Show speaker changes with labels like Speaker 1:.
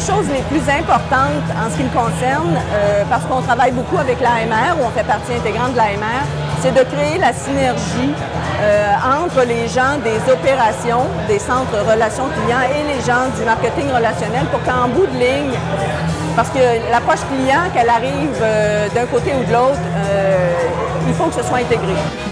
Speaker 1: choses les plus importantes en ce qui me concerne, euh, parce qu'on travaille beaucoup avec l'AMR, ou on fait partie intégrante de l'AMR, c'est de créer la synergie euh, entre les gens des opérations, des centres relations clients et les gens du marketing relationnel pour qu'en bout de ligne, parce que l'approche client, qu'elle arrive euh, d'un côté ou de l'autre, il faut que ce soit intégré.